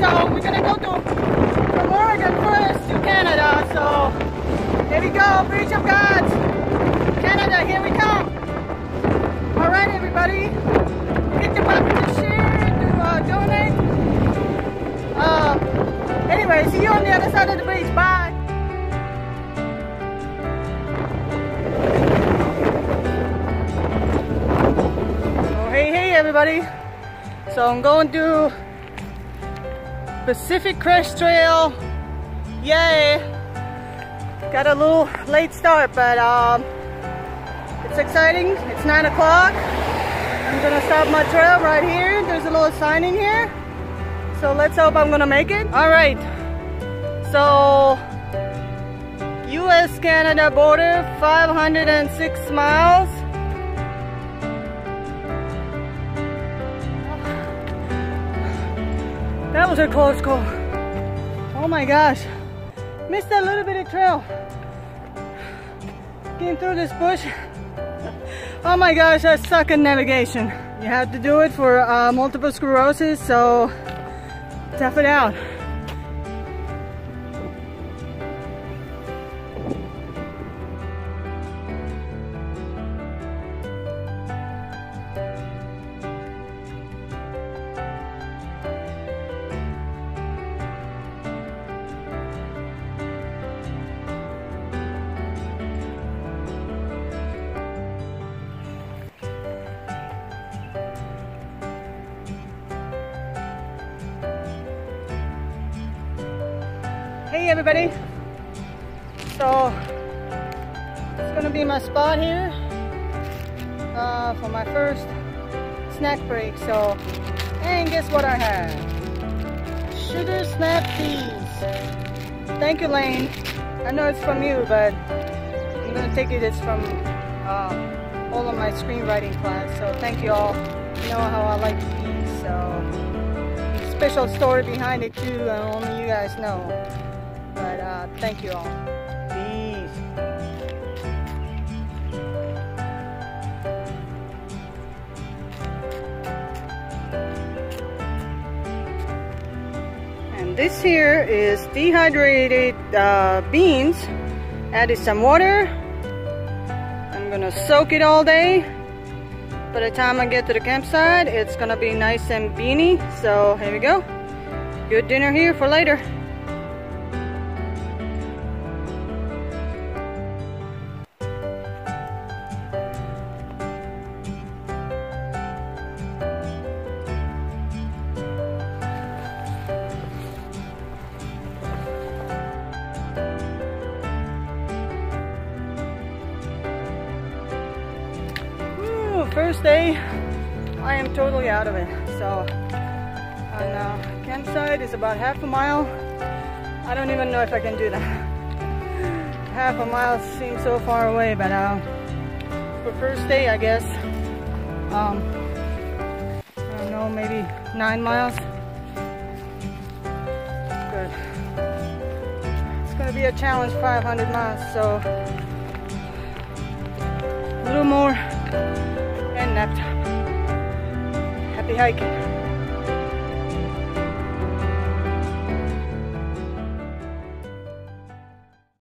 so we're gonna go to from Oregon first to Canada. So there we go, Bridge of Gods, Canada. Here we come. All right, everybody, hit the button to share and to uh, donate. Uh, anyway, see you on the other side of the bridge. Bye. Oh, hey, hey, everybody. So I'm going to Pacific Crest Trail. Yay! Got a little late start, but um, it's exciting. It's 9 o'clock. I'm gonna stop my trail right here. There's a little sign in here. So let's hope I'm gonna make it. Alright. So, US-Canada border, 506 miles. That was a close call. Oh my gosh. Missed a little bit of trail. Getting through this bush. Oh my gosh, I suck at navigation. You have to do it for uh, multiple sclerosis, so tough it out. Hey everybody. So it's gonna be my spot here uh, for my first snack break. So and guess what I have? Sugar snap peas. Thank you, Lane. I know it's from you, but I'm gonna take it. It's from uh, all of my screenwriting class. So thank you all. You know how I like peas. So special story behind it too. And only you guys know. Thank you all. Peace. And this here is dehydrated uh, beans. Added some water. I'm gonna soak it all day. By the time I get to the campsite, it's gonna be nice and beany. So here we go. Good dinner here for later. Ooh, first day, I am totally out of it. So, on uh, campsite is about half a mile. I don't even know if I can do that. Half a mile seems so far away, but uh, for first day, I guess, um, I don't know, maybe nine miles. Good. It's gonna be a challenge, 500 miles, so a little more Happy hiking.